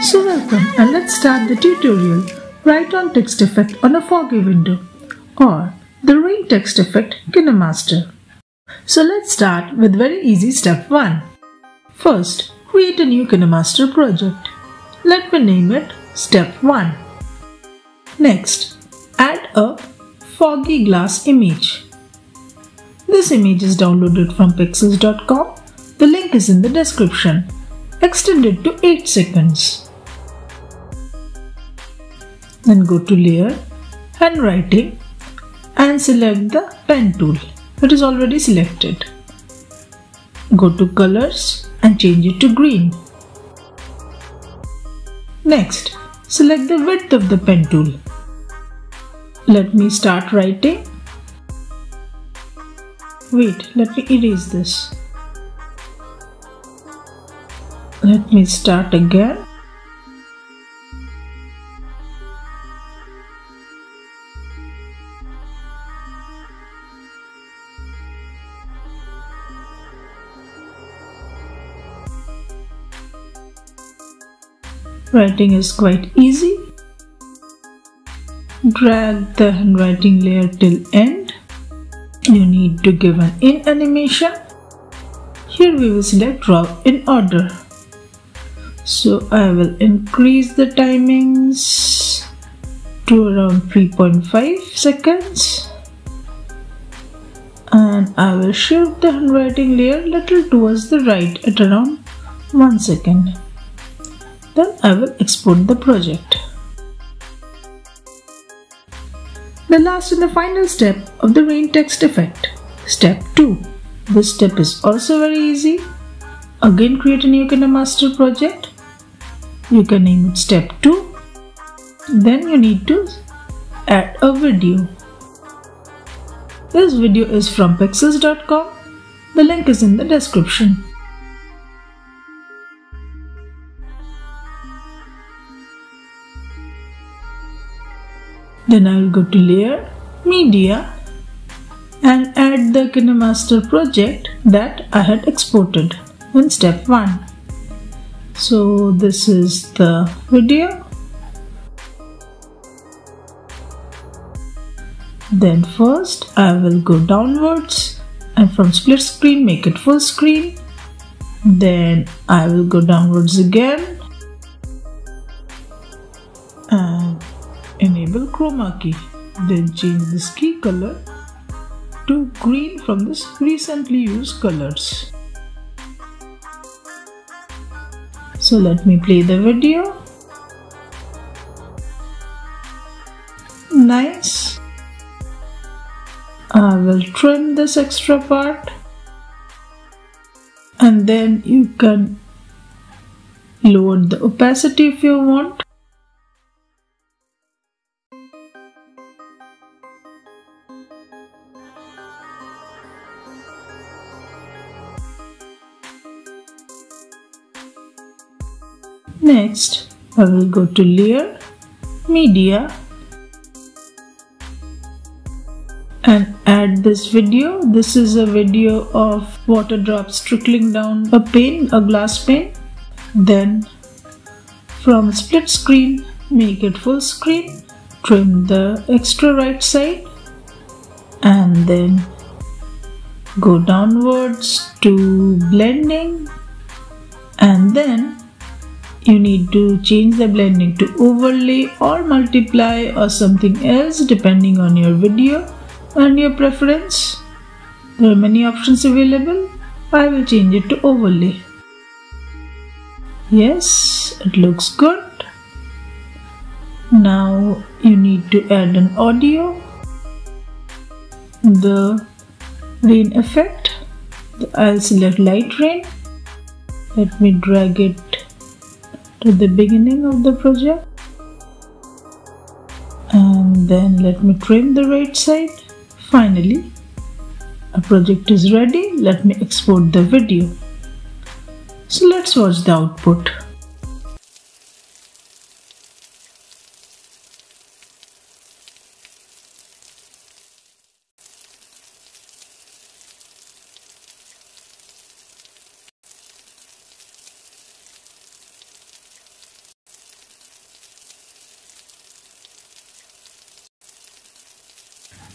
So welcome and let's start the tutorial. Write on text effect on a foggy window or the rain text effect KineMaster. So let's start with very easy step 1. First, create a new KineMaster project. Let me name it step 1. Next, add a foggy glass image. This image is downloaded from pexels.com. The link is in the description. Extend it to 8 seconds. Then go to layer, handwriting and select the pen tool. It is already selected. Go to colors and change it to green. Next, select the width of the pen tool. Let me start writing. Wait, let me erase this. Let me start again. Writing is quite easy. Drag the handwriting layer till end. You need to give an in animation. Here we will select draw in order. So I will increase the timings to around 3.5 seconds and I will shift the handwriting layer little towards the right at around 1 second. Then I will export the project. The last and the final step of the rain text effect. Step 2. This step is also very easy. Again create a new KineMaster project. You can name it step 2. Then you need to add a video. This video is from pexels.com. The link is in the description. Then I will go to layer, media and add the KineMaster project that I had exported in step 1. So this is the video. Then first I will go downwards and from split screen make it full screen. Then I will go downwards again chroma key then change this key color to green from this recently used colors. So let me play the video. Nice. I will trim this extra part. And then you can lower the opacity if you want Next, I will go to layer, media and add this video. This is a video of water drops trickling down a pane, a glass pane. Then from split screen, make it full screen, trim the extra right side and then go downwards to blending and then you need to change the blending to overlay or multiply or something else depending on your video and your preference. There are many options available. I will change it to overlay. Yes, it looks good. Now you need to add an audio, the rain effect. I'll select light rain. Let me drag it to the beginning of the project. And then let me trim the right side. Finally our project is ready. Let me export the video. So let's watch the output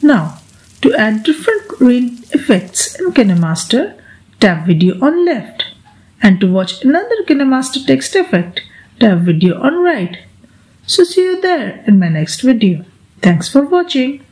Now, to add different rain effects in KineMaster, tap video on left. And to watch another KineMaster text effect, tap video on right. So see you there in my next video. Thanks for watching.